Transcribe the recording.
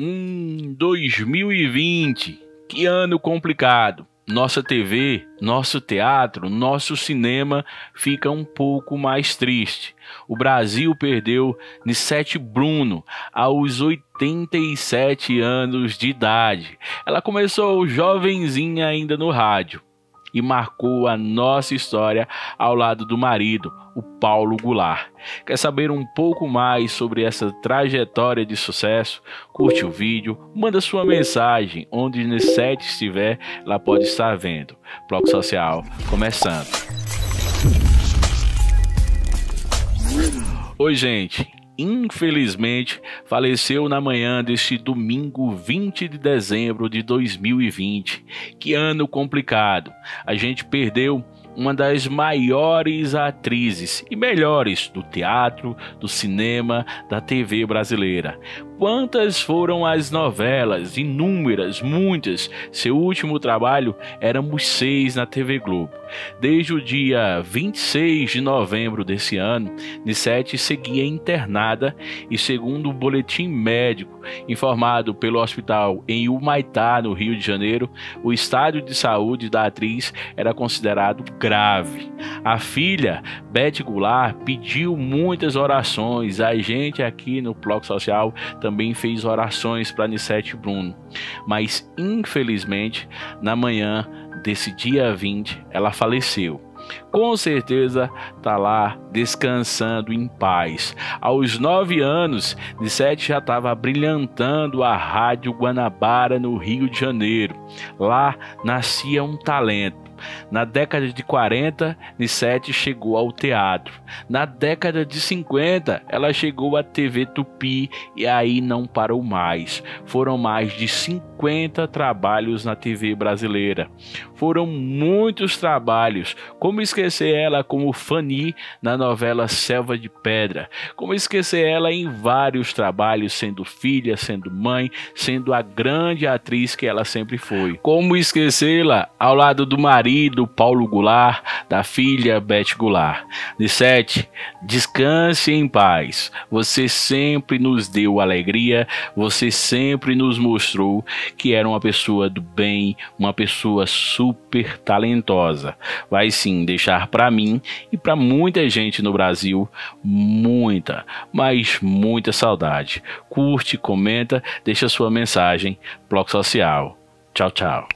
Hum, 2020. Que ano complicado. Nossa TV, nosso teatro, nosso cinema fica um pouco mais triste. O Brasil perdeu Nissete Bruno aos 87 anos de idade. Ela começou jovenzinha ainda no rádio e marcou a nossa história ao lado do marido, o Paulo Goulart. Quer saber um pouco mais sobre essa trajetória de sucesso? Curte o vídeo, manda sua mensagem, onde Nessete estiver, ela pode estar vendo. Bloco Social começando. Oi, gente infelizmente, faleceu na manhã deste domingo 20 de dezembro de 2020. Que ano complicado! A gente perdeu uma das maiores atrizes e melhores do teatro, do cinema, da TV brasileira. Quantas foram as novelas? Inúmeras, muitas. Seu último trabalho Éramos Seis na TV Globo. Desde o dia 26 de novembro desse ano, Nissete seguia internada e, segundo o boletim médico informado pelo hospital em Humaitá, no Rio de Janeiro, o estado de saúde da atriz era considerado grave. A filha, Beth Goulart, pediu muitas orações. A gente aqui no Bloco Social também fez orações para Nissete Bruno. Mas, infelizmente, na manhã desse dia 20, ela faleceu. Com certeza está lá descansando em paz. Aos nove anos, Nissete já estava brilhantando a Rádio Guanabara no Rio de Janeiro. Lá nascia um talento na década de 40, Nissete chegou ao teatro. Na década de 50, ela chegou à TV Tupi e aí não parou mais. Foram mais de 50 trabalhos na TV brasileira. Foram muitos trabalhos. Como esquecer ela como Fanny na novela Selva de Pedra? Como esquecer ela em vários trabalhos, sendo filha, sendo mãe, sendo a grande atriz que ela sempre foi? Como esquecê-la ao lado do marido? Marido Paulo Goulart, da filha Beth Goulart. De descanse em paz. Você sempre nos deu alegria, você sempre nos mostrou que era uma pessoa do bem, uma pessoa super talentosa. Vai sim deixar para mim e para muita gente no Brasil muita, mas muita saudade. Curte, comenta, deixa sua mensagem. Bloco Social. Tchau, tchau.